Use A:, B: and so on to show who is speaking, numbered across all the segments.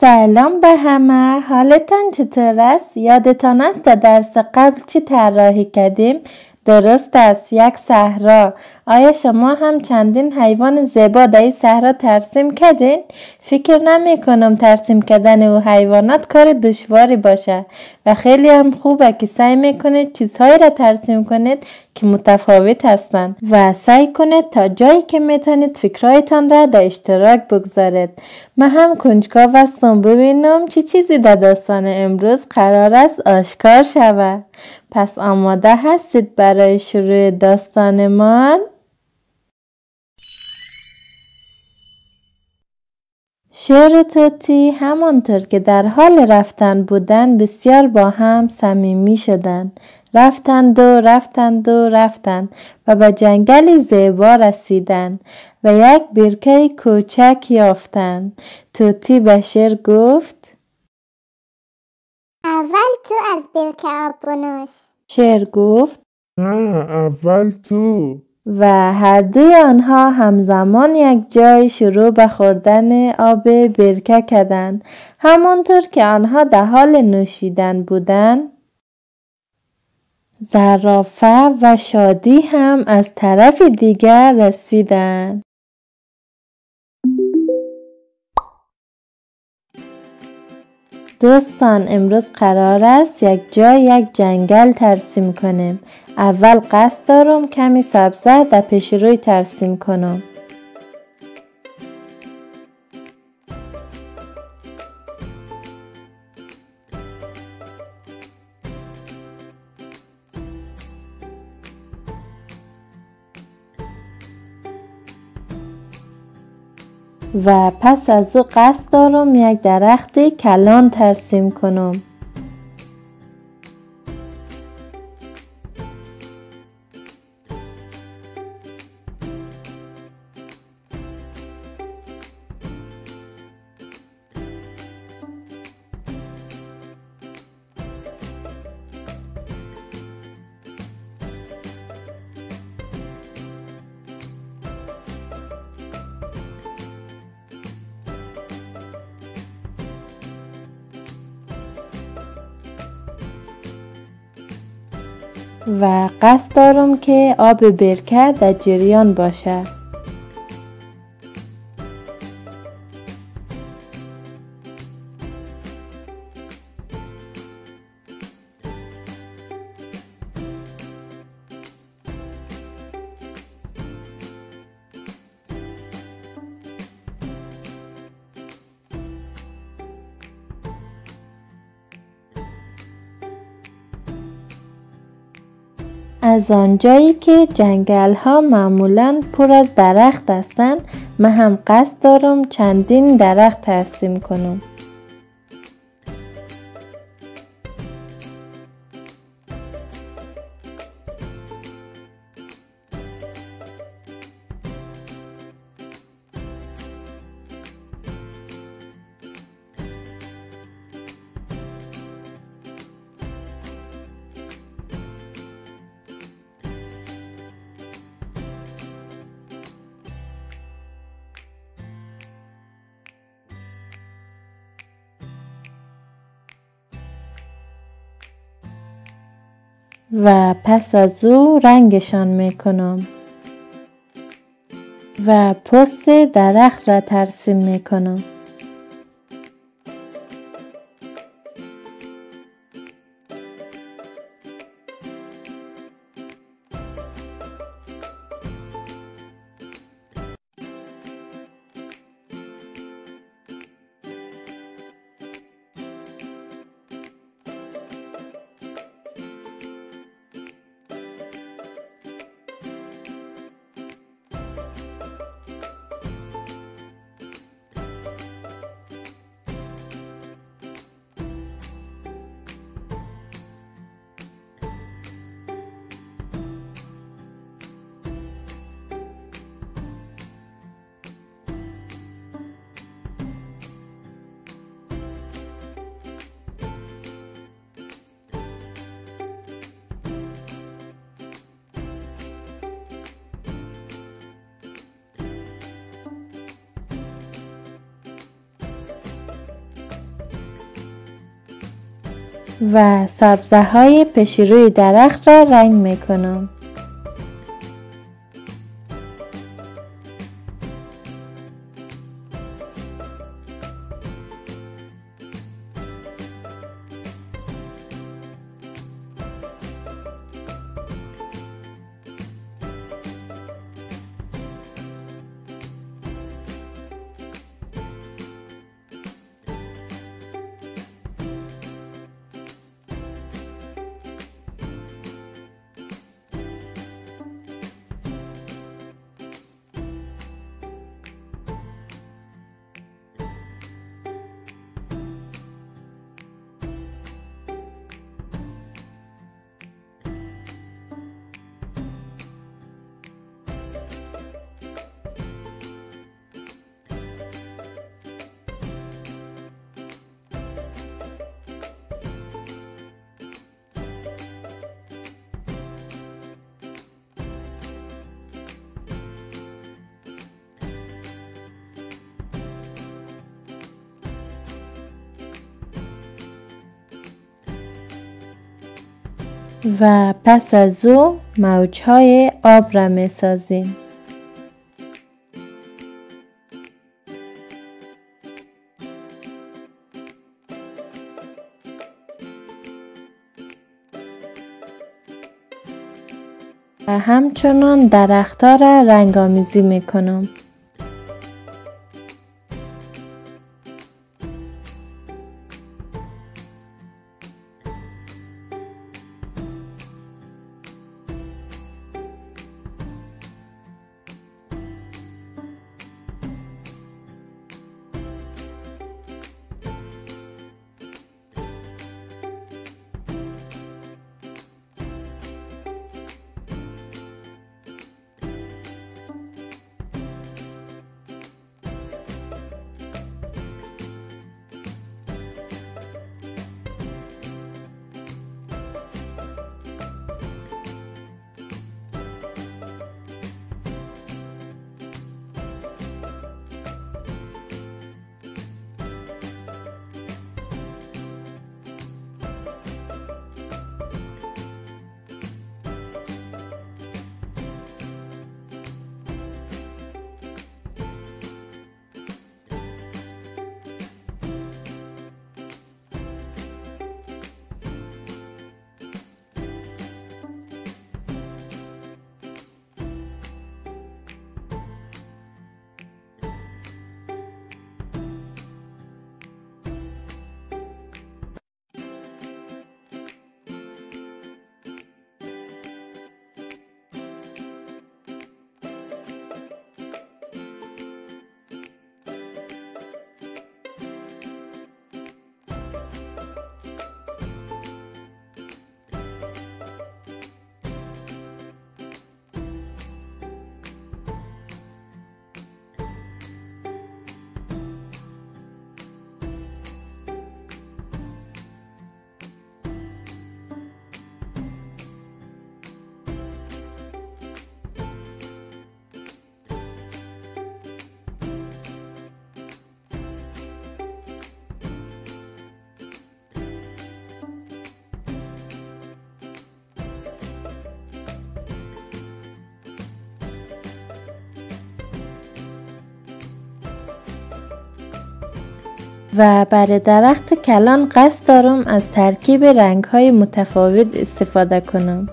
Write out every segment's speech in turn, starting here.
A: سلام به همه حالتان چطور است؟ یادتان است در درس قبل چی طراحی کردیم؟ درست است یک صحرا. آیا شما هم چندین حیوان زیبا در این صحرا ترسیم کردین؟ فکر نمی کنم ترسیم کردن او حیوانات کار دشواری باشه. و خیلی هم خوبه که سعی می‌کنید چیزهایی را ترسیم کنید که متفاوت هستند. و سعی کنید تا جایی که می‌تونید فکرهایتان را در اشتراک بگذارید. من هم کنجکاو هستم. ببینم چی چیزی در داستان امروز قرار است. آشکار شود پس آماده هستید برای شروع داستانمان شعر توتی همانطور که در حال رفتن بودن بسیار با هم صمیمی شدند رفتند و رفتند و رفتند و به جنگلی زیبا رسیدند و یک برکه کوچک یافتند توتی به شعر گفت
B: تو از برکه آب بنوش.
A: شعر گفت
C: نه اول تو.
A: و هر دوی آنها همزمان یک جای شروع به خوردن آب برکه کردند. همانطور که آنها در حال نوشیدن بودند. زرافه و شادی هم از طرف دیگر رسیدند. دوستان امروز قرار است یک جای یک جنگل ترسیم کنیم. اول قصد دارم کمی سبزه در پیش روی ترسیم کنم. و پس از او قصد دارم یک درخت کلان ترسیم کنم. و قصد دارم که آب برکه در جریان باشه. آنجایی که جنگل ها معمولا پر از درخت هستند من هم قصد دارم چندین درخت ترسیم کنم. و پس از او رنگشان می کنم و پست درخت را ترسیم می کنم و سبزه های روی درخت را رنگ می کنم. و پس از او موجهای آب را می سازیم. و همچنان درختها را رنگ آمیزی می کنم. و برای درخت کلان قصد دارم از ترکیب رنگ های متفاوت استفاده کنم.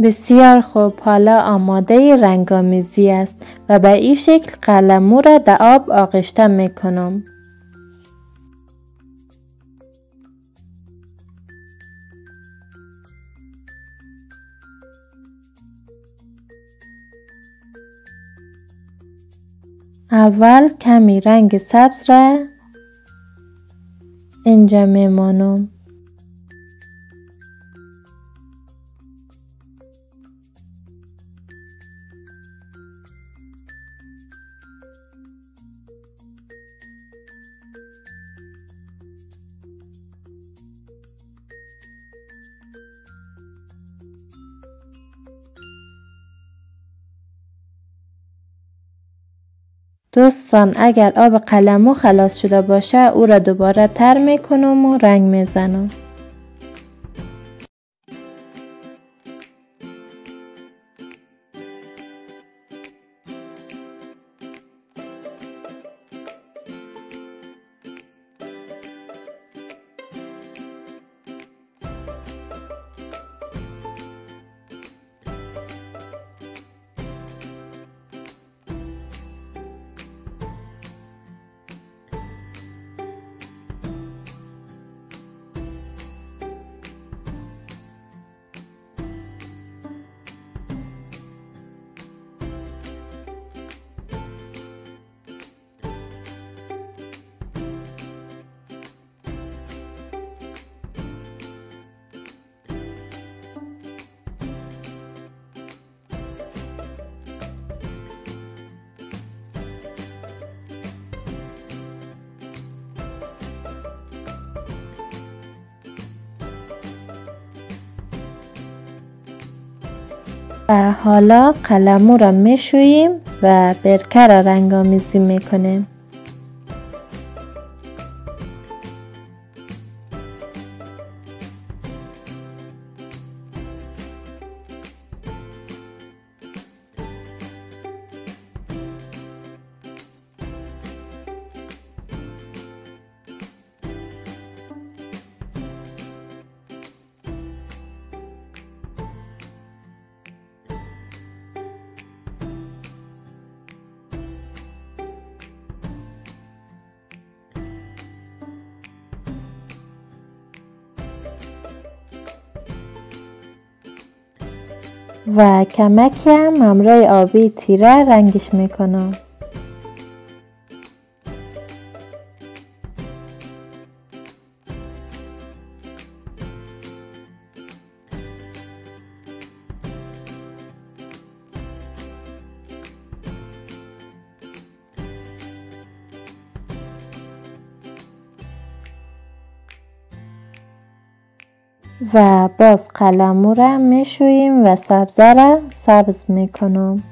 A: بسیار خوب حالا آماده رنگامیزی است و به این شکل قلمو را در آب آغشته می کنم. اول کمی رنگ سبز را اینجا میمانم دوستان اگر آب قلمو خلاص شده باشه او را دوباره تر می‌کنم و رنگ می‌زنم. حالا قلمو را میشوییم و برکه را رنگ آمیزی می‌کنیم. و کمکی هم همراه آبی تیره رنگش می‌کنم. و باز قلمو را میشوییم و سبزه را سبز می‌کنم.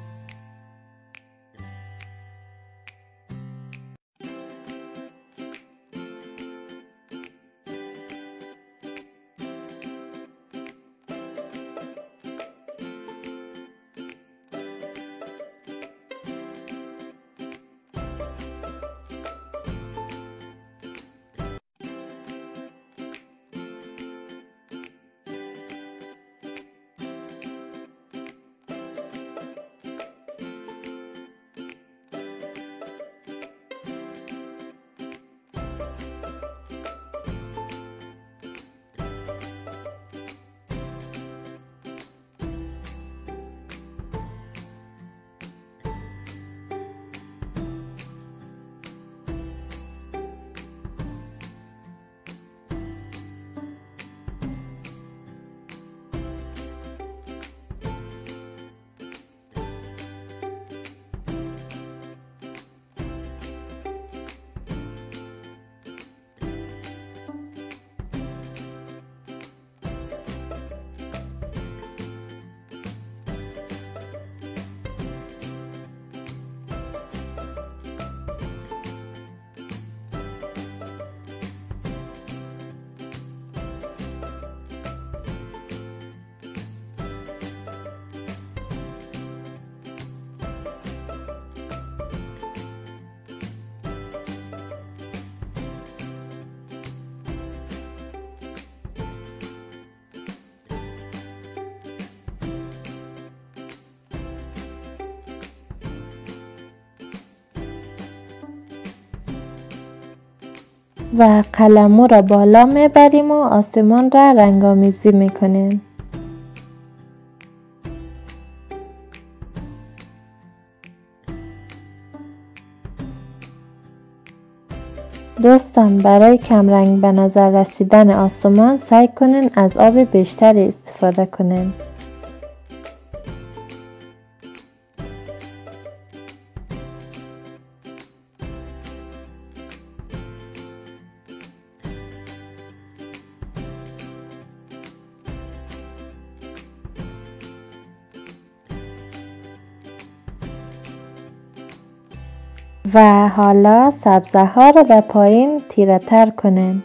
A: و قلمو را بالا می‌بریم و آسمان را رنگامیزی می‌کنیم. دوستان برای کمرنگ به نظر رسیدن آسمان سعی کنین از آب بیشتری استفاده کنین. و حالا سبزه ها را به پایین تیره تر کنیم.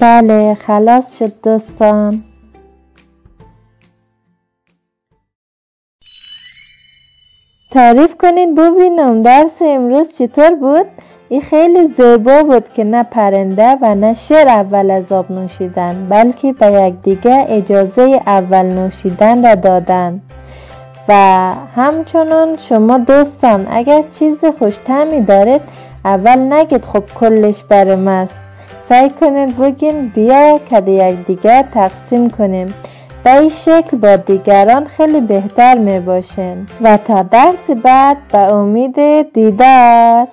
A: بله خلاص شد دوستان. تعریف کنین. ببینم درس امروز چطور بود؟ این خیلی زیبا بود که نه پرنده و نه شیر اول از آب نوشیدن بلکه به یکدیگه اجازه اول نوشیدن را دادن. و همچنان شما دوستان اگر چیز خوشتمی دارید اول نگید خب کلش برم است سعی کنید بگین بیا که یکدیگه تقسیم کنیم. به این شکل با دیگران خیلی بهتر می باشین و تا درس بعد به امید دیدار.